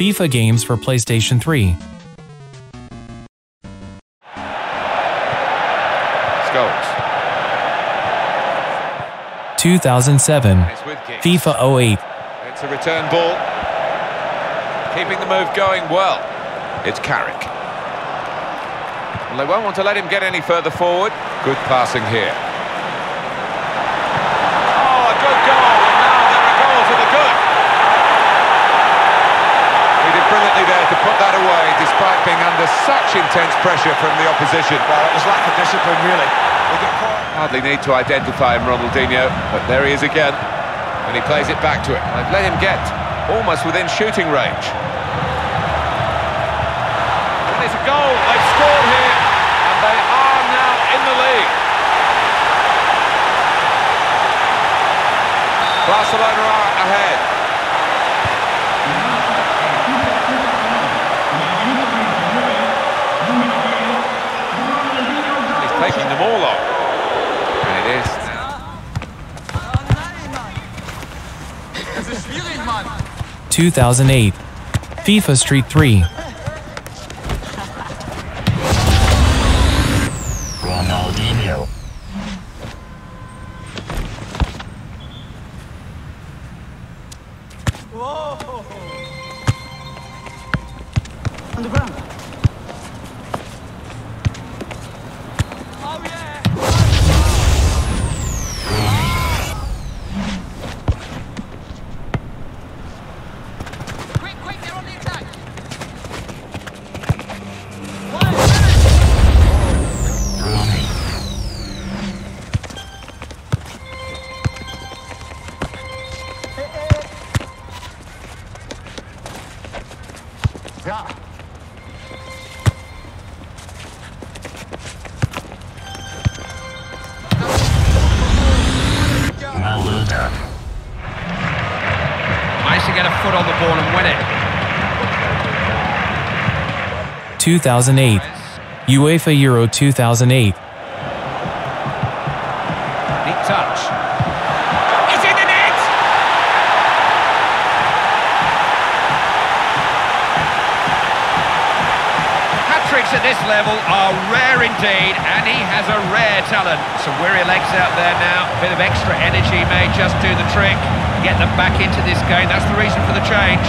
FIFA games for PlayStation 3. Scholes. 2007. It's. FIFA 08. It's a return ball. Keeping the move going well. It's Carrick. Well, they won't want to let him get any further forward. Good passing here. Oh, a good goal. And now there are goals to the good. He did brilliantly there to put that away, despite being under such intense pressure from the opposition. Well, it was lack of discipline, really. They get caught. Hardly need to identify him, Ronaldinho, but there he is again. And he plays it back to him. I've let him get almost within shooting range. And it's a goal. They've scored here, and they are now in the league. Barcelona are 2008. FIFA Street 3. 2008. UEFA Euro 2008. Neat touch. It's in the net! Hat-tricks at this level are rare indeed, and he has a rare talent. Some weary legs out there now, a bit of extra energy may just do the trick. Get them back into this game, that's the reason for the change.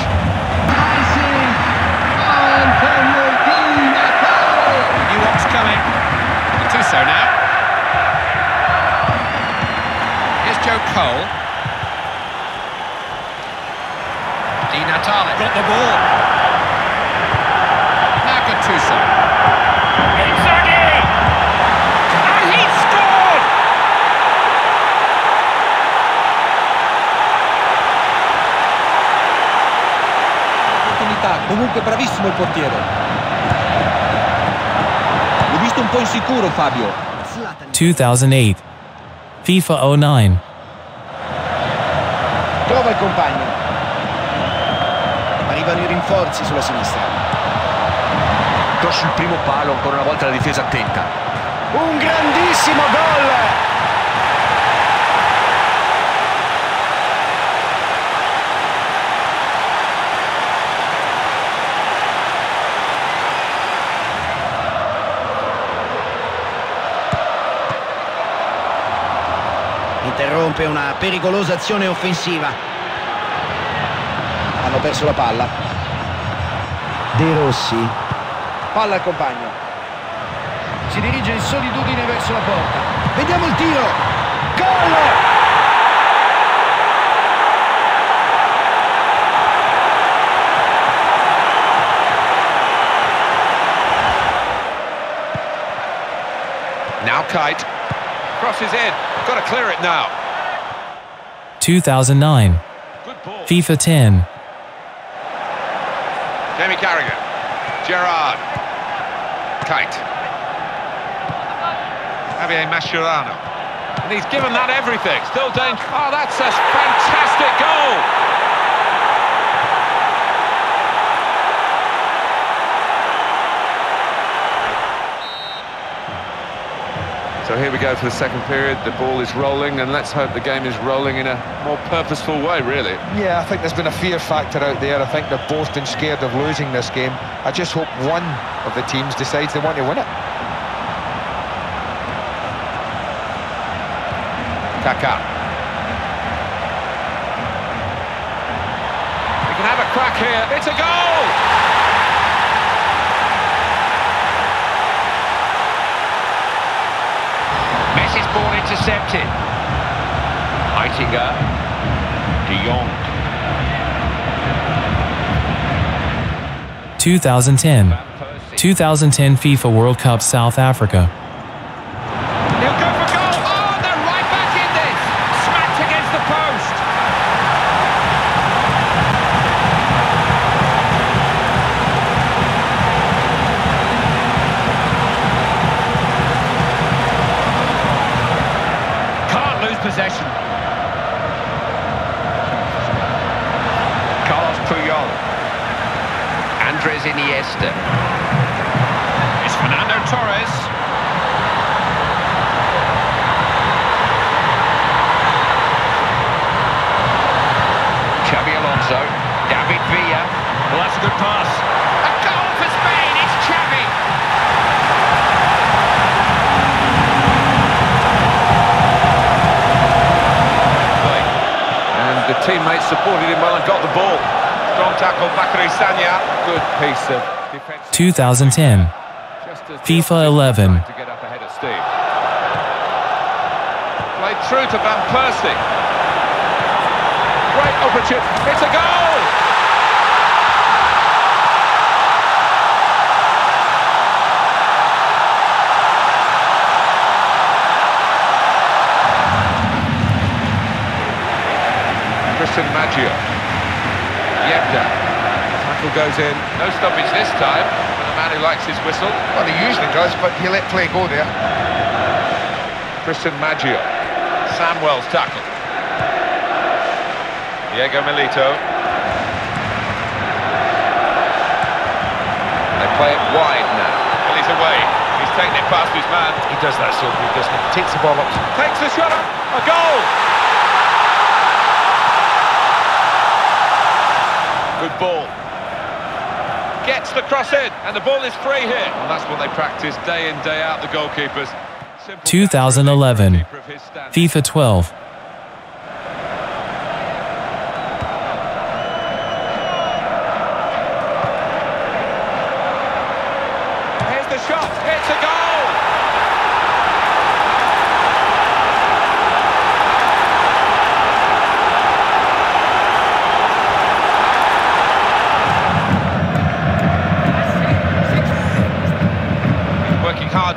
Cole. Di Natale got the ball. Now Gattuso. Inzaghi! And he scored! Opportunità, comunque bravissimo il portiere. L'ho visto un po' insicuro Fabio. 2008. FIFA 09. Trova il compagno. Arrivano i rinforzi sulla sinistra. Cross sul primo palo, ancora una volta la difesa attenta. Un grandissimo gol! Interrompe una pericolosa azione offensiva. Hanno perso la palla. De Rossi. Palla al compagno. Si dirige in solitudine verso la porta. Vediamo il tiro. Gol! Now Kite. Crosses in. Got to clear it now. 2009. FIFA 10. Jamie Carragher. Gerrard. Kuyt. Javier Mascherano. And he's given that everything. Still danger. Oh, that's a fantastic goal. So here here we go for the second period. The ball is rolling, and let's hope the game is rolling in a more purposeful way, really. Yeah, I think there's been a fear factor out there. I think they've both been scared of losing this game. I just hope one of the teams decides they want to win it. Kaká. We can have a crack here. It's a goal! Ball intercepted. Heitinger. De Jong. 2010. 2010 FIFA World Cup South Africa. Teammates supported him well and got the ball. Strong tackle, Bakary Sagna. Good piece of defence. 2010. FIFA 11. To get up ahead of Steve. Played true to Van Persie. Great opportunity. It's a goal! Christian Maggio. Yebda. Tackle goes in. No stoppage this time. For the man who likes his whistle. Well, he usually does, but he let play go there. Christian Maggio. Samuel's tackle. Diego Milito. They play it wide now. Well, he's away. He's taking it past his man. He does that so good, doesn't he? Takes the ball up. Takes the shot up. A goal! Good ball. Gets the cross in, and the ball is free here. And that's what they practice day in, day out, the goalkeepers. 2011. goalkeeper of his standard. FIFA 12.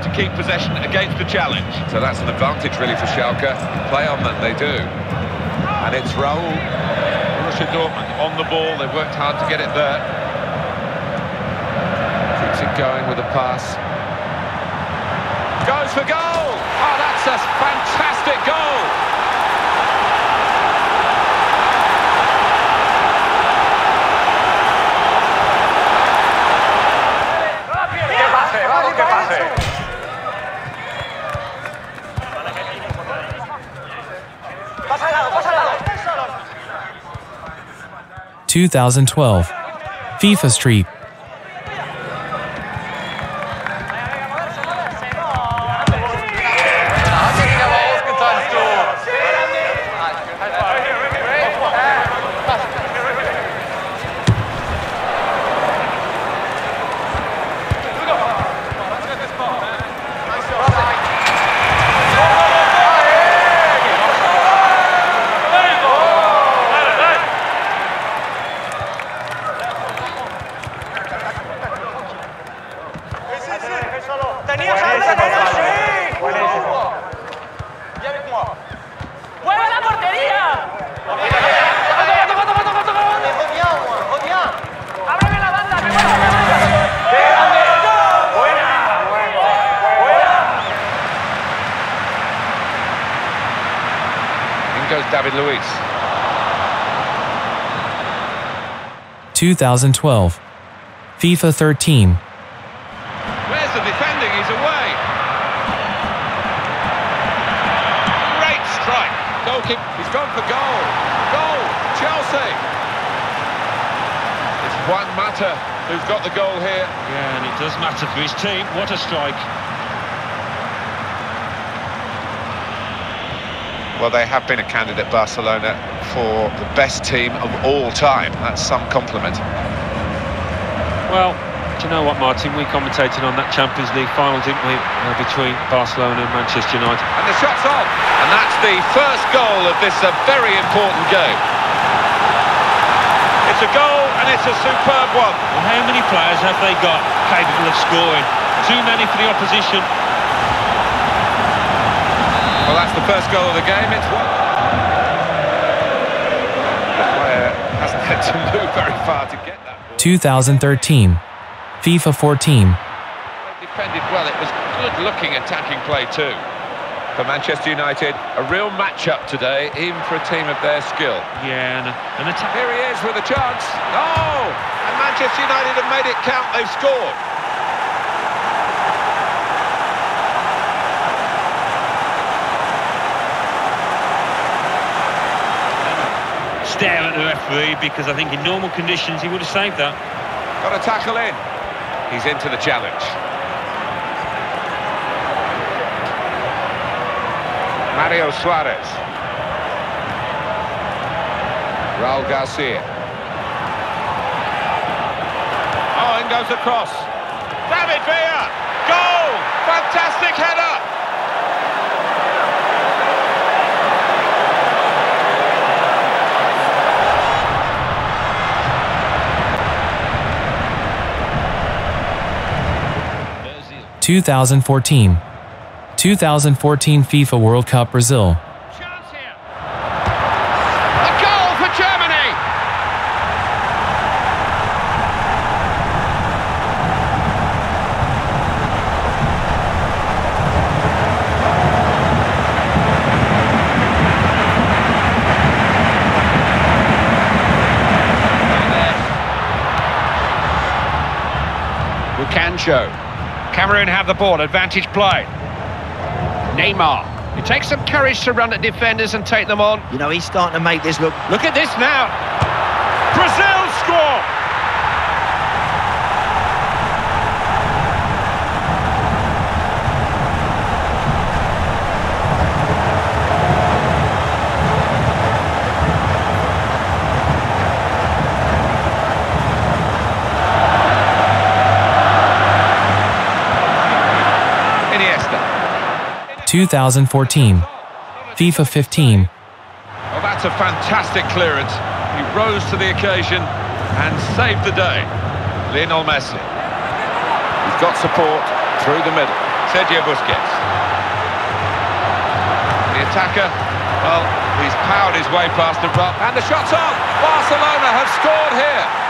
To keep possession against the challenge. So that's an advantage really for Schalke. Play on them, they do. And it's Raul. Borussia Dortmund on the ball. They've worked hard to get it there. Keeps it going with a pass. Goes for goal! Oh, that's a fantastic goal! Two 2012. FIFA Street. 2012. FIFA 13. Where's the defending? He's away. Great strike. Goalkeeper. He's gone for goal. Goal. Chelsea. It's Juan Mata who's got the goal here. Yeah, and it does matter for his team. What a strike. Well, they have been a candidate, Barcelona, for the best team of all time. That's some compliment. Well, do you know what, Martin? We commentated on that Champions League final, didn't we, uh, between Barcelona and Manchester United. And the shot's on. And that's the first goal of this uh, very important game. It's a goal, and it's a superb one. Well, how many players have they got capable of scoring? Too many for the opposition. Well, that's the first goal of the game. It's one. The player hasn't had to move very far to get that. ball. 2013, FIFA 14, They defended well. It was good-looking attacking play too. For Manchester United, a real match-up today, even for a team of their skill. Yeah, and, an attack. Here he is with a chance. Oh! And Manchester United have made it count. They've scored. Stare at the referee because I think in normal conditions he would have saved that. Got a tackle in. He's into the challenge. Mario Suarez. Raul Garcia. Oh, in goes the cross. David Villa. Goal! Fantastic header! Two thousand fourteen, 2014 FIFA World Cup Brazil, Chance Cameroon have the ball, advantage play. Neymar. It takes some courage to run at defenders and take them on. You know, he's starting to make this look Look at this now. Brazil 2014, FIFA 15, Well, that's a fantastic clearance. He rose to the occasion and saved the day. Lionel Messi. He's got support through the middle. Sergio Busquets. The attacker, well, he's powered his way past the rock. And the shot's on! Barcelona have scored here.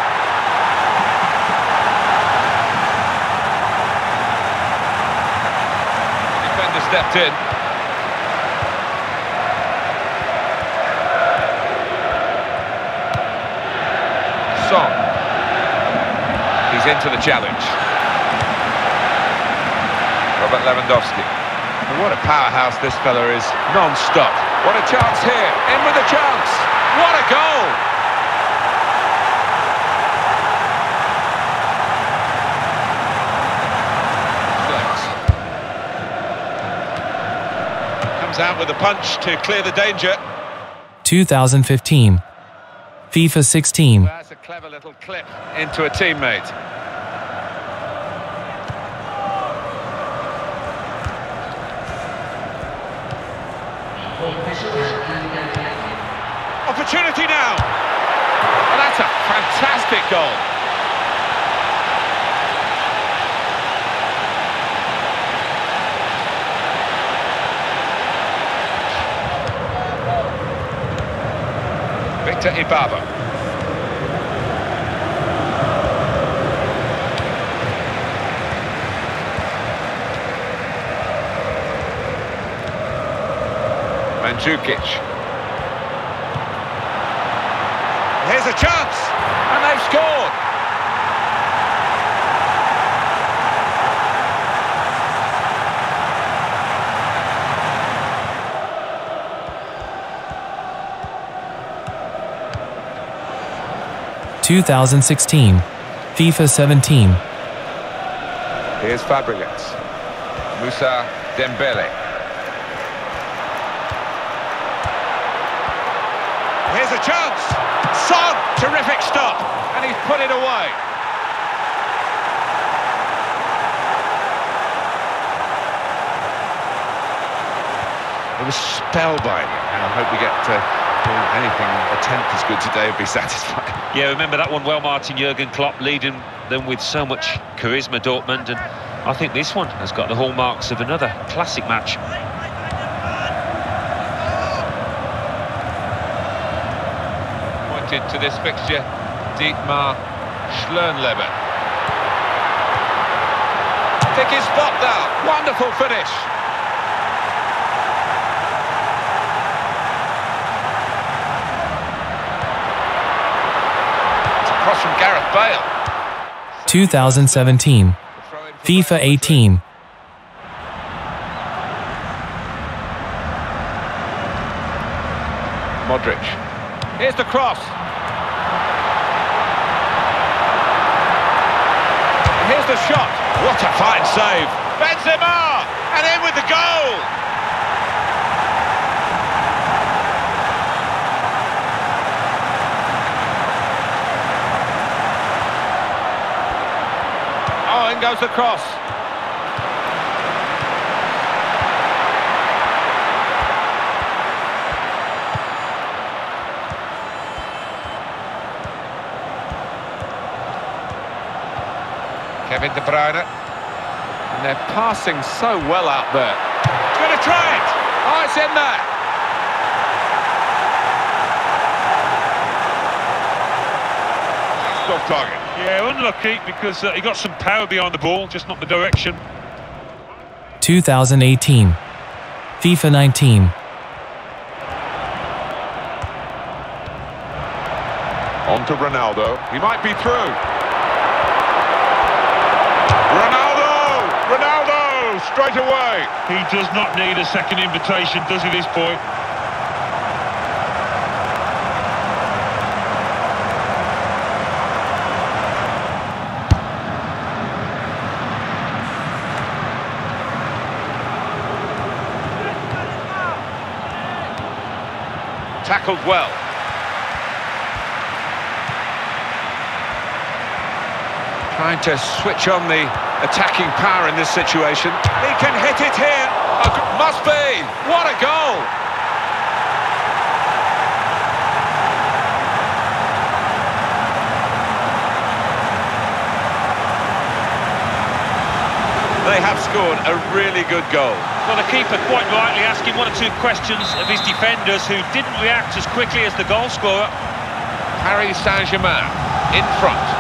Defender stepped in. Son. He's into the challenge. Robert Lewandowski. And what a powerhouse this fella is, non-stop. What a chance here, in with a chance. What a goal! Comes out with a punch to clear the danger. 2015, FIFA 16, That's a clever little clip into a teammate. Opportunity now. Well, that's a fantastic goal. Victor Ibarbo. Mandzukic. Here's a chance, and they've scored. 2016, FIFA 17. Here's Fabregas. Moussa Dembele. Here's a chance. Son, terrific stop. And he's put it away. It was spellbinding, and I hope we get to do anything a tenth as good today would be satisfied. Yeah, remember that one well, Martin Jurgen Klopp leading them with so much charisma, Dortmund, and I think this one has got the hallmarks of another classic match. Pointed to this fixture, Dietmar Schloenleber. Take his spot now, wonderful finish. It's a cross from Gareth Bale. 2017, FIFA 18. Modric. Here's the cross. Here's the shot. What a fine save. Benzema! And in with the goal! In goes the. Kevin De Bruyne. And they're passing so well out there. Going to try it. Oh, it's in there. Off target. Yeah, unlucky because uh, he got some power behind the ball, just not the direction. 2018, FIFA 19. On to Ronaldo. He might be through. Ronaldo! Ronaldo! Straight away. He does not need a second invitation, does he, this boy? Tackled well. Trying to switch on the attacking power in this situation. He can hit it here. Must be. What a goal. They have scored a really good goal. Well, the keeper quite rightly asking one or two questions of his defenders who didn't react as quickly as the goal scorer. Paris Saint-Germain in front.